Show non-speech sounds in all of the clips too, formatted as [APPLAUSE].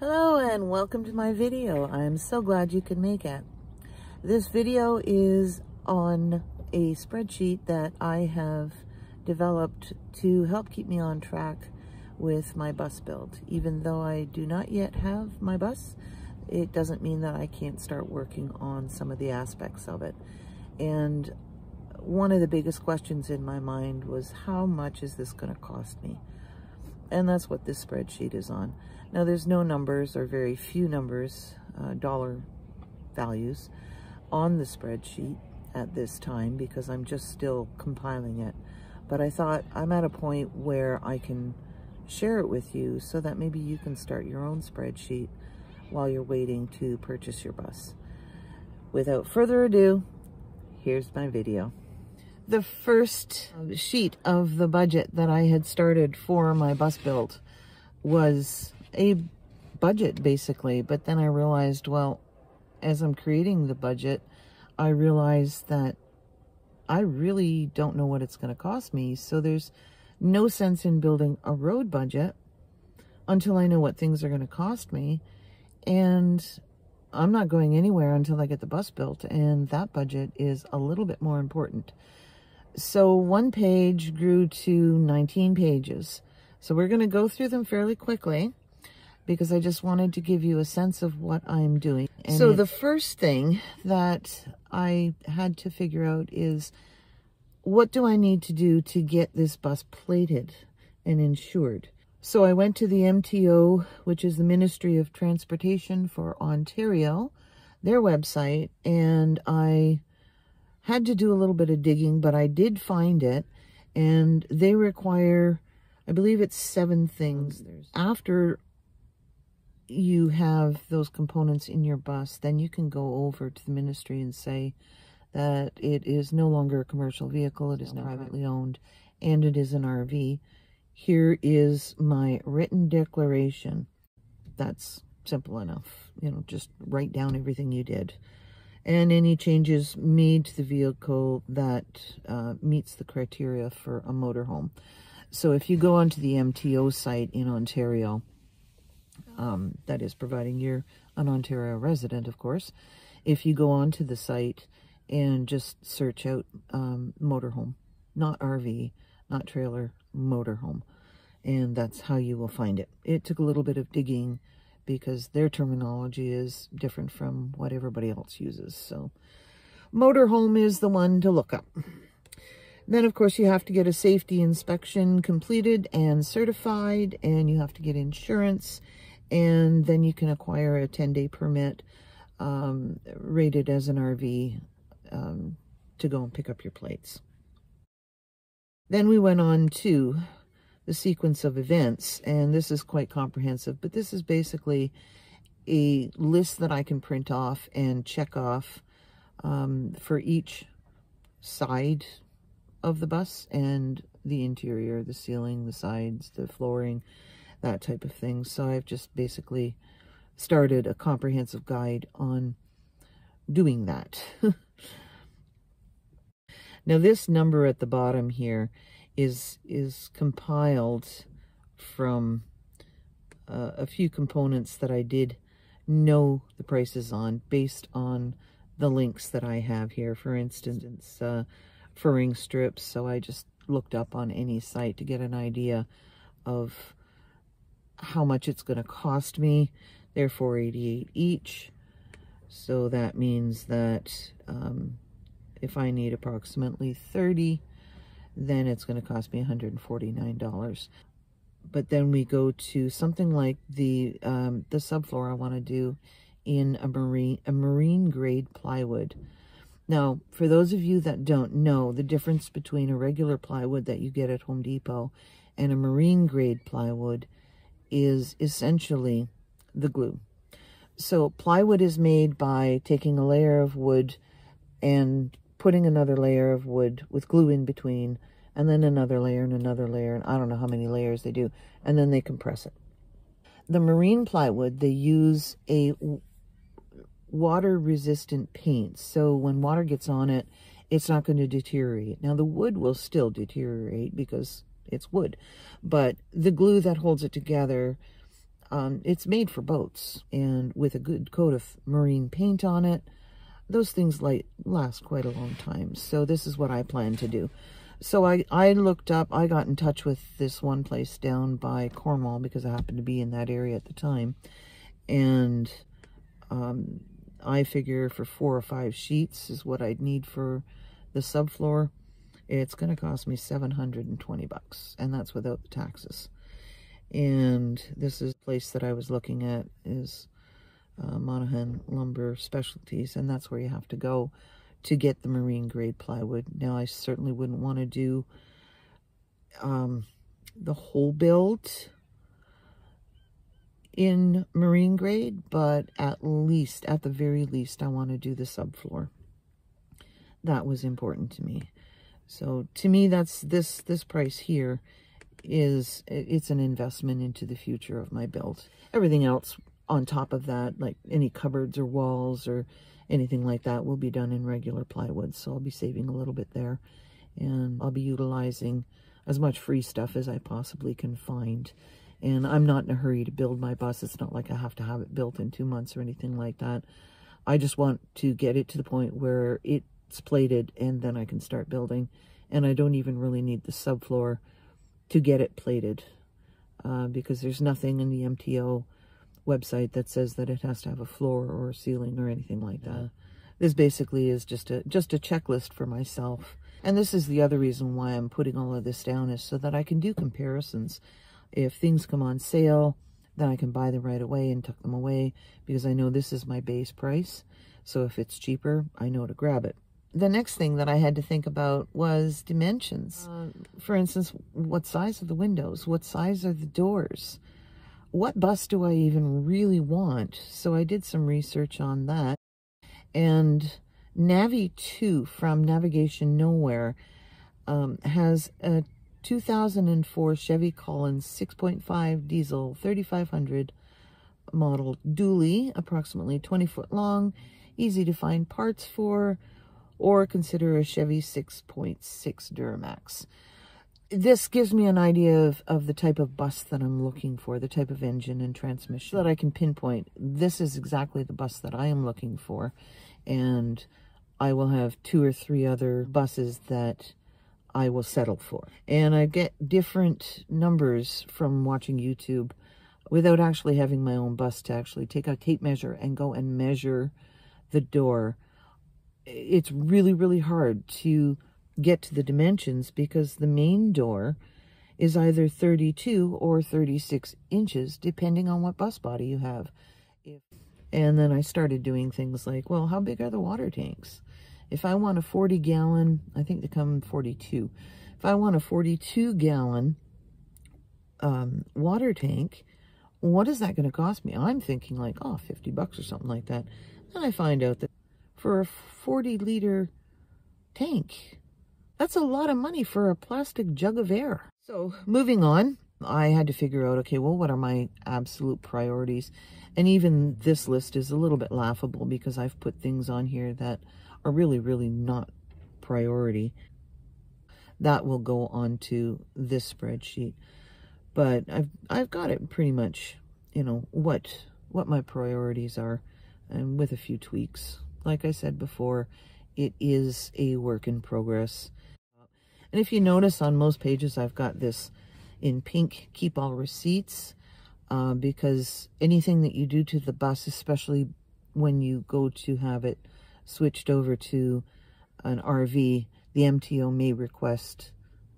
Hello and welcome to my video. I'm so glad you could make it. This video is on a spreadsheet that I have developed to help keep me on track with my bus build. Even though I do not yet have my bus, it doesn't mean that I can't start working on some of the aspects of it. And one of the biggest questions in my mind was how much is this going to cost me? And that's what this spreadsheet is on. Now there's no numbers or very few numbers, uh, dollar values on the spreadsheet at this time because I'm just still compiling it. But I thought I'm at a point where I can share it with you so that maybe you can start your own spreadsheet while you're waiting to purchase your bus. Without further ado, here's my video. The first sheet of the budget that I had started for my bus build was a budget basically, but then I realized, well, as I'm creating the budget, I realized that I really don't know what it's going to cost me. So there's no sense in building a road budget until I know what things are going to cost me. And I'm not going anywhere until I get the bus built. And that budget is a little bit more important. So one page grew to 19 pages. So we're going to go through them fairly quickly because I just wanted to give you a sense of what I'm doing. And so the first thing that I had to figure out is what do I need to do to get this bus plated and insured? So I went to the MTO, which is the Ministry of Transportation for Ontario, their website, and I had to do a little bit of digging, but I did find it, and they require, I believe it's seven things. After you have those components in your bus, then you can go over to the ministry and say that it is no longer a commercial vehicle, it is now privately owned, and it is an RV. Here is my written declaration. That's simple enough. You know, just write down everything you did. And any changes made to the vehicle that uh, meets the criteria for a motorhome. So if you go onto the MTO site in Ontario, um, that is providing you're an Ontario resident, of course. If you go onto the site and just search out um, motorhome, not RV, not trailer, motorhome. And that's how you will find it. It took a little bit of digging because their terminology is different from what everybody else uses. So motorhome is the one to look up. Then, of course, you have to get a safety inspection completed and certified, and you have to get insurance and then you can acquire a 10-day permit um, rated as an RV um, to go and pick up your plates. Then we went on to the sequence of events, and this is quite comprehensive, but this is basically a list that I can print off and check off um, for each side of the bus and the interior, the ceiling, the sides, the flooring, that type of thing. So I've just basically started a comprehensive guide on doing that. [LAUGHS] now this number at the bottom here is is compiled from uh, a few components that I did know the prices on based on the links that I have here. For instance, uh, furring strips. So I just looked up on any site to get an idea of how much it's going to cost me. They're 488 each. So that means that um, if I need approximately 30, then it's going to cost me $149. But then we go to something like the um, the subfloor I want to do in a marine a marine grade plywood. Now, for those of you that don't know, the difference between a regular plywood that you get at Home Depot and a marine grade plywood is essentially the glue. So plywood is made by taking a layer of wood and putting another layer of wood with glue in between, and then another layer and another layer, and I don't know how many layers they do, and then they compress it. The marine plywood, they use a water-resistant paint, so when water gets on it, it's not going to deteriorate. Now, the wood will still deteriorate because it's wood. But the glue that holds it together Um, it's made for boats and with a good coat of marine paint on it. Those things light, last quite a long time. So this is what I plan to do. So I, I looked up, I got in touch with this one place down by Cornwall because I happened to be in that area at the time. And um, I figure for four or five sheets is what I'd need for the subfloor. It's going to cost me 720 bucks, and that's without the taxes. And this is a place that I was looking at is uh, Monaghan Lumber Specialties, and that's where you have to go to get the marine grade plywood. Now, I certainly wouldn't want to do um, the whole build in marine grade, but at least, at the very least, I want to do the subfloor. That was important to me. So to me, that's this, this price here is, it's an investment into the future of my build. Everything else on top of that, like any cupboards or walls or anything like that will be done in regular plywood. So I'll be saving a little bit there and I'll be utilizing as much free stuff as I possibly can find. And I'm not in a hurry to build my bus. It's not like I have to have it built in two months or anything like that. I just want to get it to the point where it's plated and then I can start building. And I don't even really need the subfloor to get it plated uh, because there's nothing in the MTO website that says that it has to have a floor or a ceiling or anything like that. This basically is just a just a checklist for myself. And this is the other reason why I'm putting all of this down is so that I can do comparisons. If things come on sale, then I can buy them right away and tuck them away because I know this is my base price. So if it's cheaper, I know to grab it. The next thing that I had to think about was dimensions. Uh, for instance, what size are the windows? What size are the doors? what bus do I even really want? So I did some research on that. And Navi 2 from Navigation Nowhere um, has a 2004 Chevy Collins 6.5 diesel 3500 model dually, approximately 20 foot long, easy to find parts for, or consider a Chevy 6.6 Duramax this gives me an idea of, of the type of bus that I'm looking for, the type of engine and transmission that I can pinpoint this is exactly the bus that I am looking for. And I will have two or three other buses that I will settle for. And I get different numbers from watching YouTube without actually having my own bus to actually take a tape measure and go and measure the door. It's really, really hard to get to the dimensions because the main door is either 32 or 36 inches, depending on what bus body you have. And then I started doing things like, well, how big are the water tanks? If I want a 40 gallon, I think they come 42. If I want a 42 gallon um, water tank, what is that going to cost me? I'm thinking like, oh, 50 bucks or something like that. Then I find out that for a 40 liter tank, that's a lot of money for a plastic jug of air. So moving on, I had to figure out, okay, well, what are my absolute priorities? And even this list is a little bit laughable because I've put things on here that are really, really not priority. That will go onto this spreadsheet. But I've, I've got it pretty much, you know, what, what my priorities are and with a few tweaks. Like I said before, it is a work in progress. And if you notice on most pages, I've got this in pink, keep all receipts, uh, because anything that you do to the bus, especially when you go to have it switched over to an RV, the MTO may request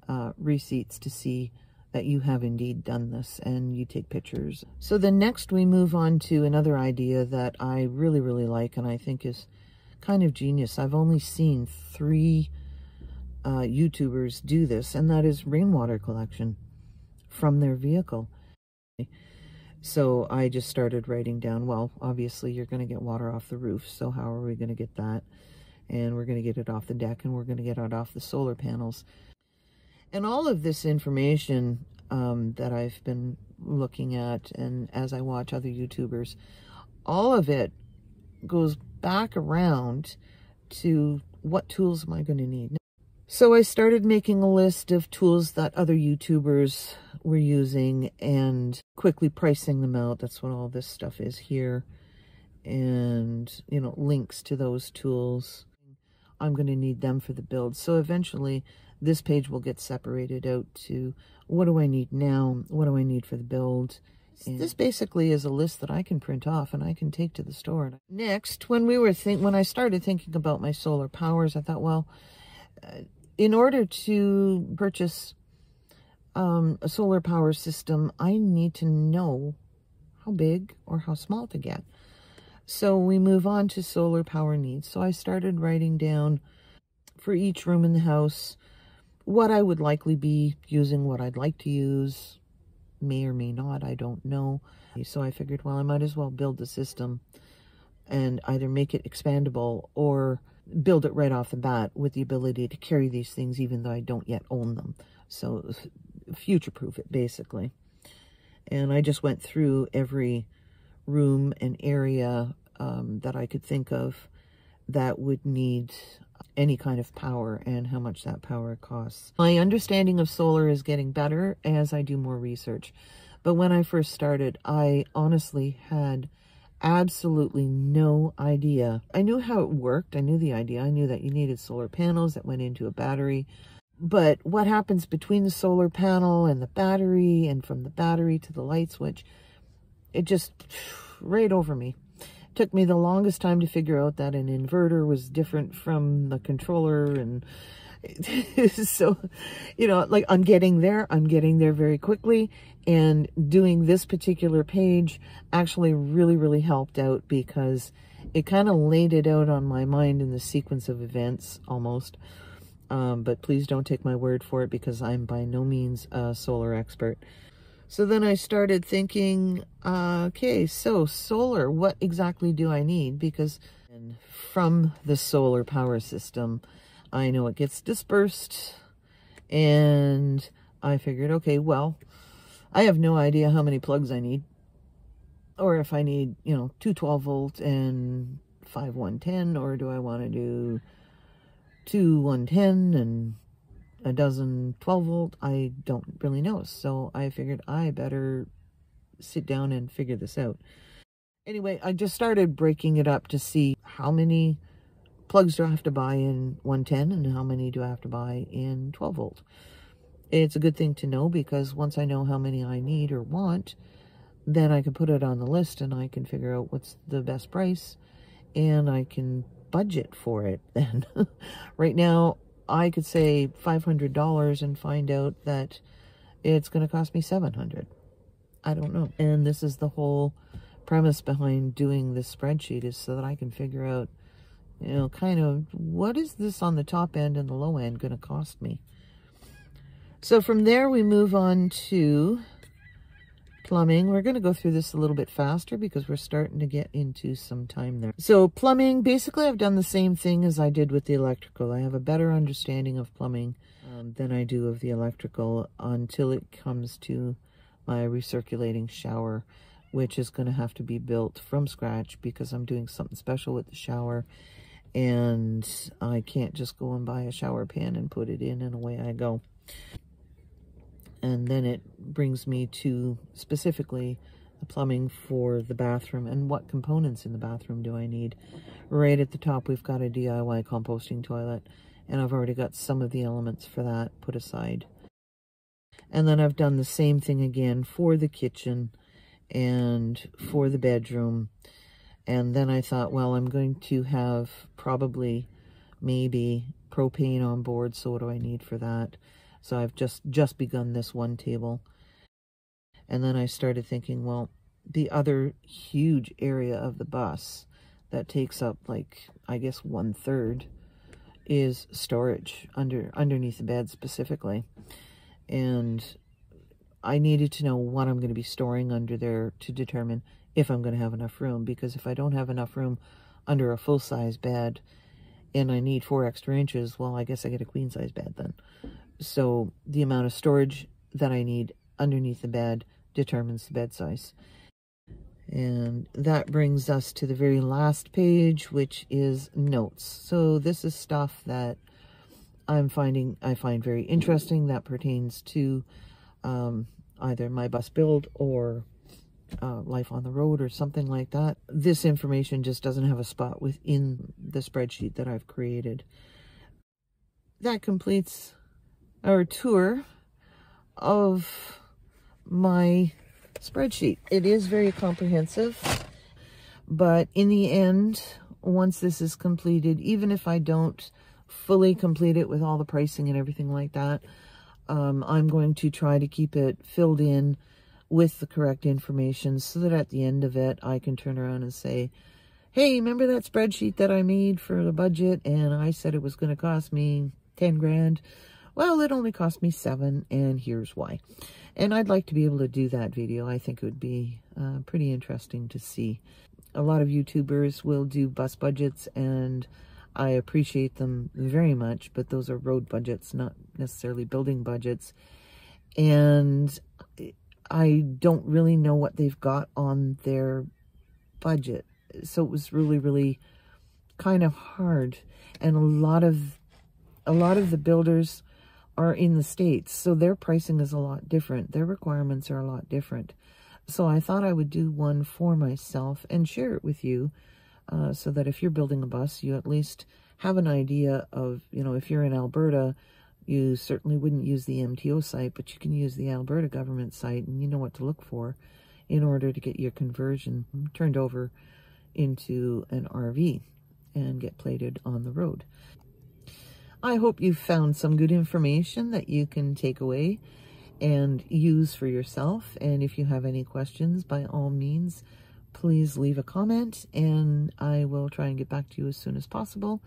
uh, receipts to see that you have indeed done this and you take pictures. So then next we move on to another idea that I really, really like and I think is kind of genius. I've only seen three uh, YouTubers do this, and that is rainwater collection from their vehicle. So I just started writing down, well, obviously you're going to get water off the roof, so how are we going to get that? And we're going to get it off the deck, and we're going to get it off the solar panels. And all of this information um, that I've been looking at, and as I watch other YouTubers, all of it goes back around to what tools am I going to need? So I started making a list of tools that other YouTubers were using and quickly pricing them out. That's what all this stuff is here. And, you know, links to those tools. I'm going to need them for the build. So eventually this page will get separated out to what do I need now? What do I need for the build? And this basically is a list that I can print off and I can take to the store. Next, when we were think when I started thinking about my solar powers, I thought, well, uh, in order to purchase um, a solar power system, I need to know how big or how small to get. So we move on to solar power needs. So I started writing down for each room in the house what I would likely be using, what I'd like to use, may or may not, I don't know. So I figured, well, I might as well build the system and either make it expandable or build it right off the bat with the ability to carry these things even though I don't yet own them. So future-proof it, basically. And I just went through every room and area um, that I could think of that would need any kind of power and how much that power costs. My understanding of solar is getting better as I do more research. But when I first started, I honestly had absolutely no idea. I knew how it worked. I knew the idea. I knew that you needed solar panels that went into a battery. But what happens between the solar panel and the battery and from the battery to the light switch, it just right over me. Took me the longest time to figure out that an inverter was different from the controller and [LAUGHS] so, you know, like I'm getting there, I'm getting there very quickly and doing this particular page actually really, really helped out because it kind of laid it out on my mind in the sequence of events almost. Um, but please don't take my word for it because I'm by no means a solar expert. So then I started thinking, uh, okay, so solar, what exactly do I need? Because from the solar power system, I know it gets dispersed. And I figured, okay, well, I have no idea how many plugs I need. Or if I need, you know, two 12 volt and five 110, or do I want to do two 110 and a dozen 12 volt, I don't really know. So I figured I better sit down and figure this out. Anyway, I just started breaking it up to see how many plugs do I have to buy in 110 and how many do I have to buy in 12 volt. It's a good thing to know because once I know how many I need or want, then I can put it on the list and I can figure out what's the best price and I can budget for it [LAUGHS] then. right now, I could say $500 and find out that it's going to cost me 700 I don't know. And this is the whole premise behind doing this spreadsheet is so that I can figure out, you know, kind of what is this on the top end and the low end going to cost me. So from there, we move on to plumbing. We're going to go through this a little bit faster because we're starting to get into some time there. So plumbing, basically I've done the same thing as I did with the electrical. I have a better understanding of plumbing um, than I do of the electrical until it comes to my recirculating shower, which is going to have to be built from scratch because I'm doing something special with the shower and I can't just go and buy a shower pan and put it in and away I go. And then it brings me to specifically the plumbing for the bathroom and what components in the bathroom do I need. Right at the top, we've got a DIY composting toilet, and I've already got some of the elements for that put aside. And then I've done the same thing again for the kitchen and for the bedroom. And then I thought, well, I'm going to have probably maybe propane on board, so what do I need for that? So I've just, just begun this one table. And then I started thinking, well, the other huge area of the bus that takes up like, I guess one third is storage under underneath the bed specifically. And I needed to know what I'm going to be storing under there to determine if I'm going to have enough room. Because if I don't have enough room under a full-size bed and I need four extra inches, well, I guess I get a queen-size bed then. So the amount of storage that I need underneath the bed determines the bed size. And that brings us to the very last page, which is notes. So this is stuff that I'm finding, I find very interesting that pertains to um, either my bus build or uh, life on the road or something like that. This information just doesn't have a spot within the spreadsheet that I've created. That completes our tour of my spreadsheet. It is very comprehensive, but in the end, once this is completed, even if I don't fully complete it with all the pricing and everything like that, um, I'm going to try to keep it filled in with the correct information so that at the end of it, I can turn around and say, hey, remember that spreadsheet that I made for the budget and I said it was going to cost me 10 grand? Well, it only cost me seven and here's why. And I'd like to be able to do that video. I think it would be uh, pretty interesting to see. A lot of YouTubers will do bus budgets and I appreciate them very much, but those are road budgets, not necessarily building budgets. And I don't really know what they've got on their budget. So it was really, really kind of hard. And a lot of, a lot of the builders are in the States, so their pricing is a lot different. Their requirements are a lot different. So I thought I would do one for myself and share it with you uh, so that if you're building a bus, you at least have an idea of, you know, if you're in Alberta, you certainly wouldn't use the MTO site, but you can use the Alberta government site and you know what to look for in order to get your conversion turned over into an RV and get plated on the road. I hope you found some good information that you can take away and use for yourself. And if you have any questions, by all means, please leave a comment and I will try and get back to you as soon as possible.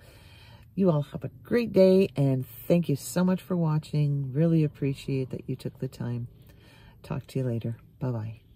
You all have a great day and thank you so much for watching. Really appreciate that you took the time. Talk to you later. Bye-bye.